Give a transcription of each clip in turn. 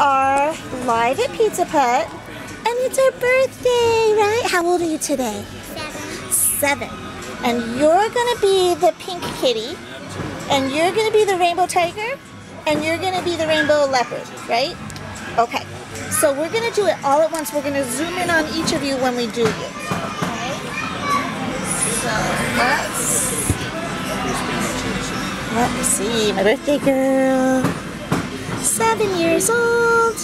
are live at Pizza Put, and it's our birthday, right? How old are you today? Seven. Seven. And you're gonna be the pink kitty, and you're gonna be the rainbow tiger, and you're gonna be the rainbow leopard, right? Okay. So we're gonna do it all at once. We're gonna zoom in on each of you when we do you. Okay. So let's let me see. My birthday girl. Seven years old.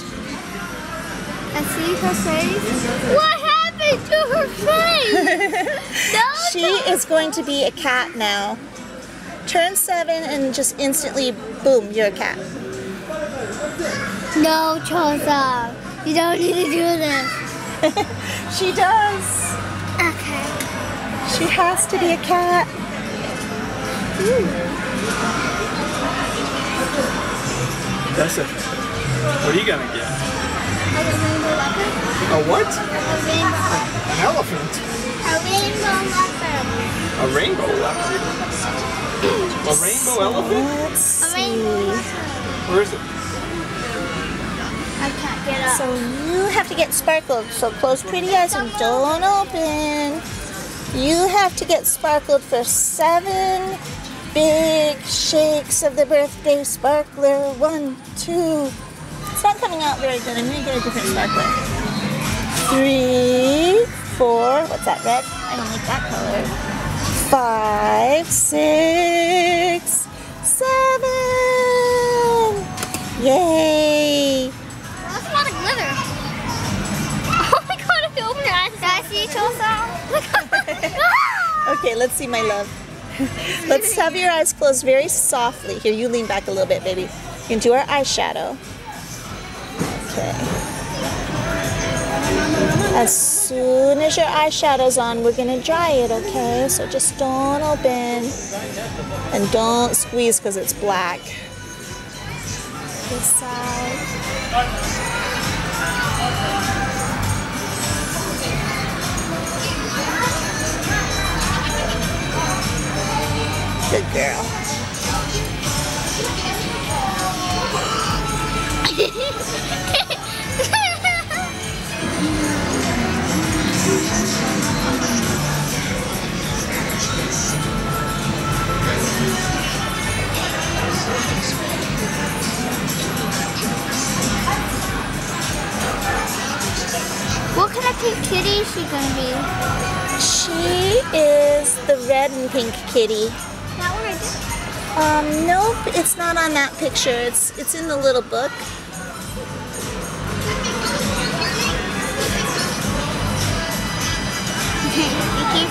I see her face. What happened to her face? no, She is going to be a cat now. Turn seven and just instantly, boom, you're a cat. no, Chosa. You don't need to do this. she does. Okay. She has to be a cat. Hmm. That's it. What are you gonna get? A rainbow leopard. A what? A rainbow. An elephant. A rainbow leopard. A rainbow leopard. A rainbow elephant? A rainbow leopard. Where is it? I can't get up. So you have to get sparkled. So close pretty eyes and don't open. You have to get sparkled for seven big shakes of the birthday sparkler. One, two. It's not coming out very good. I'm gonna get a different sparkler. Three, four. What's that red? I don't like that color. Five, six, seven. Yay! That's a lot of glitter. Oh my god, if you open your eyes, I see Chosa. Oh okay, let's see my love. let's have your eyes closed very softly. Here, you lean back a little bit, baby. Do our eyeshadow. Okay. As soon as your eyeshadow's on, we're gonna dry it, okay? So just don't open. And don't squeeze because it's black. This side. Good girl. what kind of pink kitty is she gonna be? She is the red and pink kitty. Um, nope, it's not on that picture. It's it's in the little book. you.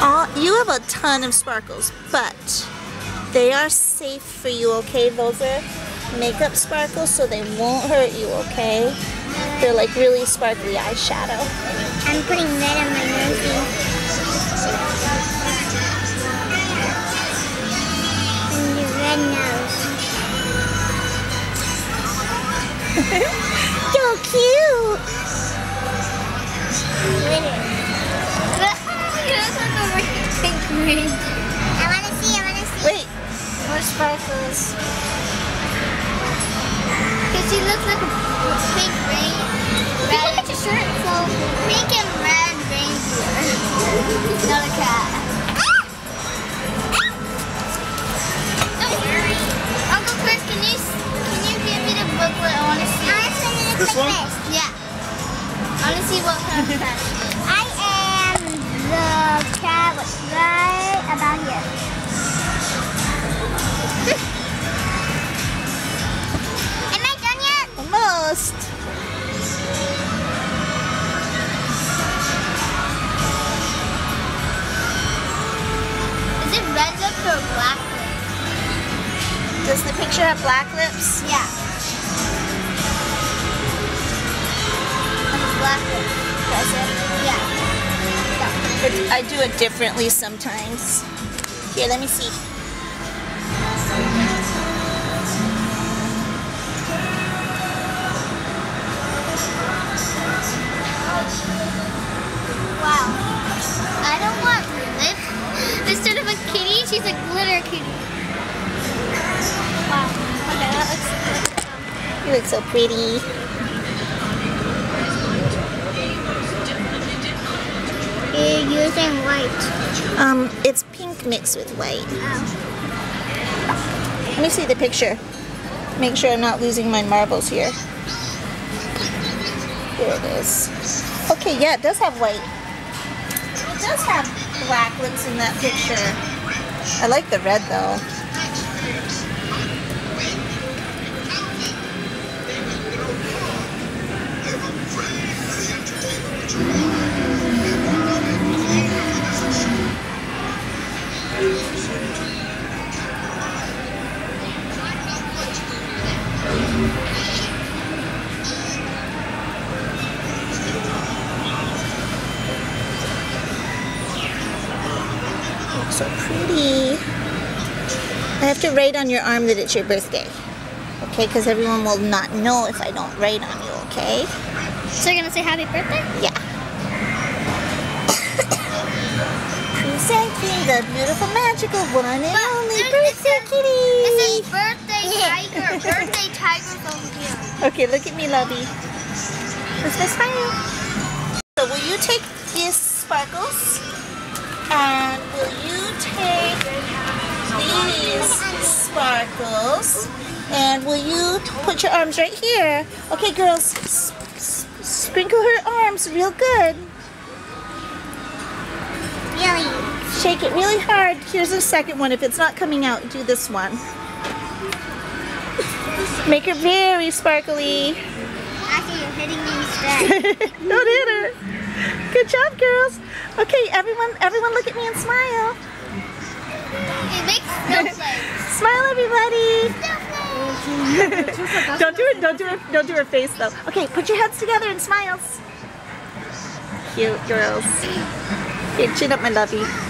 All, you have a ton of sparkles, but they are safe for you, okay? Those are makeup sparkles, so they won't hurt you, okay? They're like really sparkly eyeshadow. I'm putting red on my nose. Glitter. I wanna see, I wanna see. More sparkles. Because she looks like a pink rain. Red. Look at your shirt. So pink and red reindeer. Not a cat. Don't worry. Uncle Chris, can you can you give me the booklet? I want to see. I want to see This one? Yeah. I want to see what kind of cat. I am the cat right about here. Am I done yet? Almost. Is it red lips or black lips? Does the picture have black lips? Yeah. Black. Does it? Yeah. I do it differently sometimes. Here, let me see. Wow. I don't want lips. Instead of a kitty, she's a glitter kitty. Wow. Okay, that looks. You look so pretty. You're using white. Um, it's pink mixed with white. Let me see the picture. Make sure I'm not losing my marbles here. Here it is. Okay, yeah, it does have white. It does have black lips in that picture. I like the red though. So pretty. I have to write on your arm that it's your birthday. Okay, because everyone will not know if I don't write on you, okay? So you're gonna say happy birthday? Yeah. Presenting the beautiful, magical one and But only birthday It kitty. says birthday tiger. birthday tiger's over here. Okay, look at me, lovey. This smile? So will you take these sparkles? And will you take these sparkles? And will you put your arms right here? Okay, girls, sprinkle her arms real good. Really? Shake it really hard. Here's the second one. If it's not coming out, do this one. Make her very sparkly. Actually, you're hitting me instead. Don't hit her. Good job, girls. Okay, everyone, everyone, look at me and smile. it makes snowflakes. Smile, everybody. Snowflakes. don't do it. Don't do it. Don't do her face though. Okay, put your heads together and smiles. Cute girls. Here, chin up, my lovey.